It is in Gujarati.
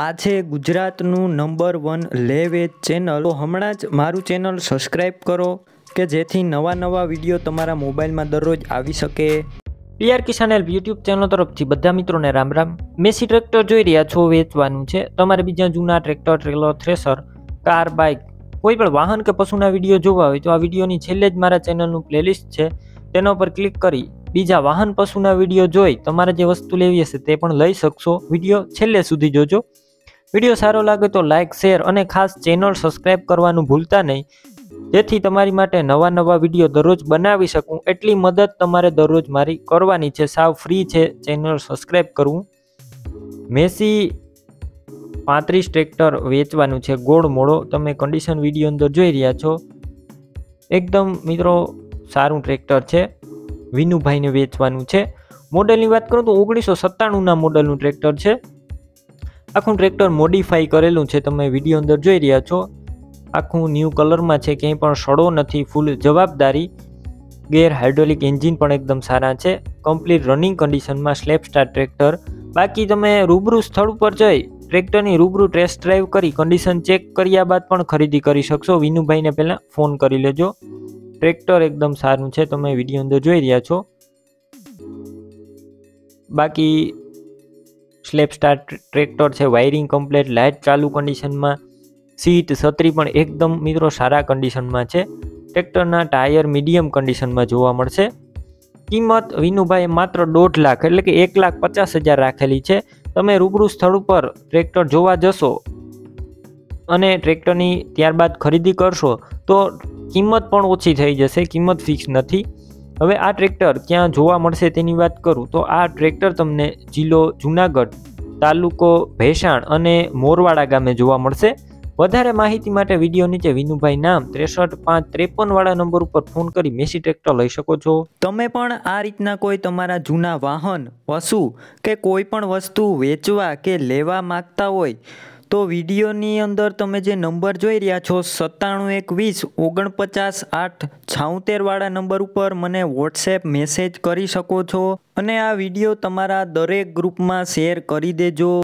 આ છે ગુજરાતનું નંબર વન લે વેજ ચેનલ. તો હમણાં જ મારું ચેનલ સબસ્ક્રાઈબ કરો, કે જેથી નવા નવા વીડિયો તમારા મોબાઈલમાં દરરોજ આવી શકે. PR Kisan Help YouTube channel તરફથી બધા મિત્રોને રામ રામ. મેસી ટ્રેક્ટર જોઈ રહ્યા છો, વેચવાનું છે. તમારે બીજા જૂના tractor, trailer, thresher, car, bike, કોઈ પણ વાહન કે પશુના વીડિયો જોવા હોય, તો આ વિડીયોની છેલ્લે જ મારા ચેનલનું પ્લેલિસ્ટ છે. તેના ઉપર ક્લિક કરી બીજા વાહન, પશુના વીડિયો જોઈ તમારે જે વસ્તુ લેવી હશે તે પણ લઈ શકશો. વીડિયો છેલ્લે સુધી જોજો. વીડિયો સારો લાગે તો લાઇક શેર અને ખાસ ચેનલ સબસ્ક્રાઈબ કરવાનું ભૂલતા નહીં. જેથી તમારી માટે નવા નવા વીડિયો દરરોજ બનાવી શકું. એટલી મદદ તમારે દરરોજ મારી કરવાની છે. સાવ ફ્રી છે ચેનલ સબસ્ક્રાઈબ કરવું. મેસી પાંત્રીસ ટ્રેક્ટર વેચવાનું છે. ગોળ મોડો તમે કન્ડિશન વીડિયો અંદર જોઈ રહ્યા છો. એકદમ મિત્રો સારું ટ્રેક્ટર છે. વિનુભાઈને વેચવાનું છે. મોડલની વાત કરું તો ઓગણીસો સત્તાણુંના મોડલનું ટ્રેક્ટર છે. આખું ટ્રેક્ટર મોડિફાઈ કરેલું છે. તમે વીડિયો અંદર જોઈ રહ્યા છો. આખું ન્યૂ કલરમાં છે. ક્યાંય પણ સડો નથી. ફૂલ જવાબદારી. ગેર હાઇડ્રોલિક એન્જિન પણ એકદમ સારા છે. કમ્પ્લીટ રનિંગ કન્ડિશનમાં સ્લેપ સ્ટાર ટ્રેક્ટર બાકી તમે રૂબરૂ સ્થળ ઉપર જઈ ટ્રેક્ટરની રૂબરૂ ટેસ્ટ ડ્રાઈવ કરી કન્ડિશન ચેક કર્યા બાદ પણ ખરીદી કરી શકશો. વિનુભાઈને પહેલાં ફોન કરી લેજો. ટ્રેક્ટર એકદમ સારું છે. તમે વીડિયો અંદર જોઈ રહ્યા છો. બાકી સ્લેપ સ્ટાર ટ્રેક્ટર છે, વાયરિંગ કમ્પ્લેટ, લાઇટ ચાલુ કન્ડિશનમાં, સીટ છત્રી પણ એકદમ મિત્રો સારા કન્ડિશનમાં છે. ટ્રેક્ટરના ટાયર મીડિયમ કન્ડિશનમાં જોવા મળશે. કિંમત વિનુભાઈએ માત્ર દોઢ લાખ એટલે કે એક લાખ પચાસ હજાર રાખેલી છે. તમે રૂબરૂ સ્થળ ઉપર ટ્રેક્ટર જોવા જશો અને ટ્રેક્ટરની ત્યારબાદ ખરીદી કરશો તો કિંમત પણ ઓછી થઈ જશે, કિંમત ફિક્સ નથી. હવે આ ટ્રેક્ટર ક્યાં જોવા મળશે તેની વાત કરું તો આ ટ્રેક્ટર તમને જિલ્લો જુનાગઢ, તાલુકો ભેસાણ અને મોરવાડા ગામે જોવા મળશે. વધારે માહિતી માટે વીડિયો નીચે વિનુભાઈ નામ, ત્રેસઠ પાંચ ત્રેપન વાળા નંબર ઉપર ફોન કરી મેસી ટ્રેક્ટર લઈ શકો છો. તમે પણ આ રીતના કોઈ તમારા જૂના વાહન, પશુ કે કોઈ પણ વસ્તુ વેચવા કે લેવા માગતા હોય તો વિડીયોની અંદર તમે જે નંબર જોઈ રહ્યા છો, સત્તાણું એક વીસ, ઓગણપચાસ આઠ છાઉતેરવાળા નંબર ઉપર મને વોટ્સએપ મેસેજ કરી શકો છો. અને આ વીડિયો તમારા દરેક ગ્રુપમાં શેર કરી દેજો.